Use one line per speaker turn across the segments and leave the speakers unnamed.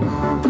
Sakit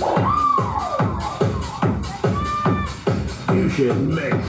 guys. should masarap